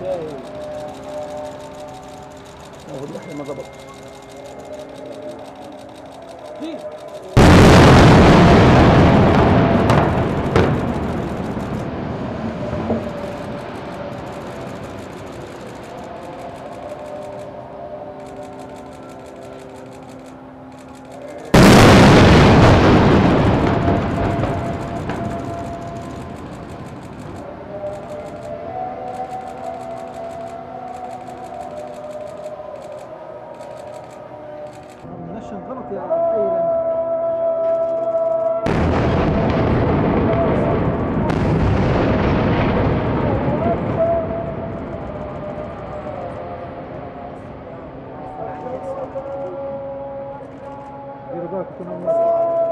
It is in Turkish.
شاهي ما هو اللحية ما ضبط Çalışın, kanat ya. Eğlenin. Bir bak, kutunun var.